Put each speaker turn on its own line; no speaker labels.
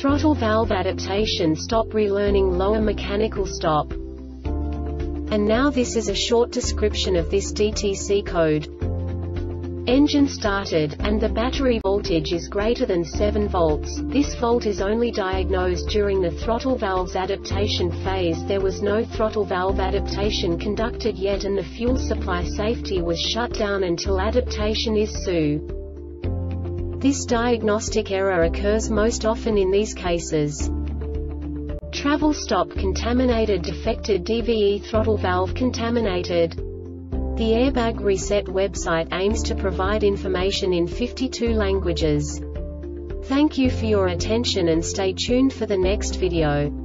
Throttle valve adaptation stop relearning lower mechanical stop. And now this is a short description of this DTC code. Engine started, and the battery voltage is greater than 7 volts. This fault is only diagnosed during the throttle valve's adaptation phase. There was no throttle valve adaptation conducted yet and the fuel supply safety was shut down until adaptation is SU. This diagnostic error occurs most often in these cases. Travel stop contaminated defected DVE throttle valve contaminated. The Airbag Reset website aims to provide information in 52 languages. Thank you for your attention and stay tuned for the next video.